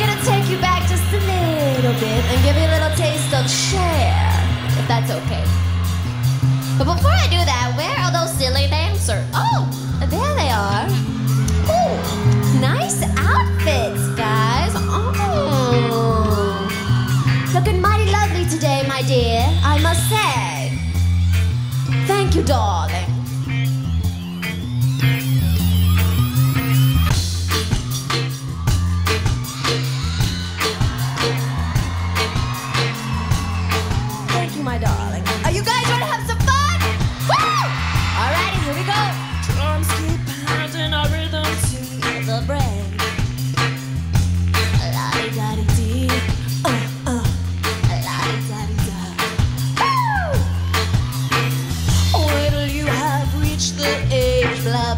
gonna take you back just a little bit and give you a little taste of Cher, if that's okay. But before I do that, where are those silly dancers? Oh, there they are. Ooh, nice outfits, guys. Oh, looking mighty lovely today, my dear. I must say. Thank you, darling.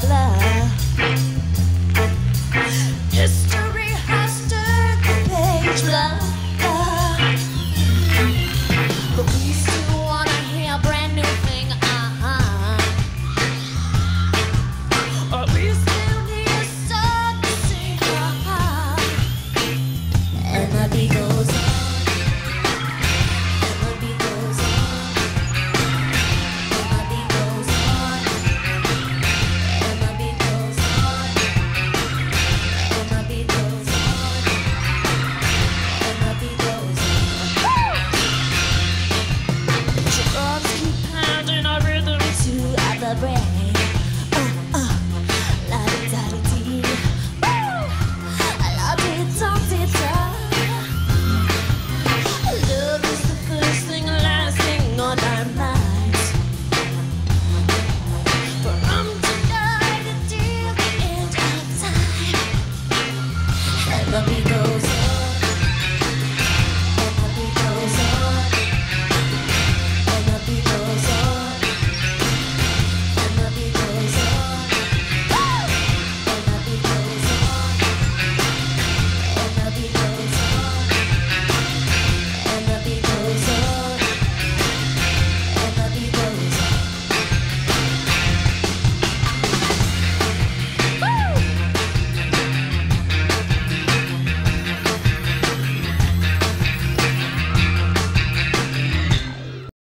love. da.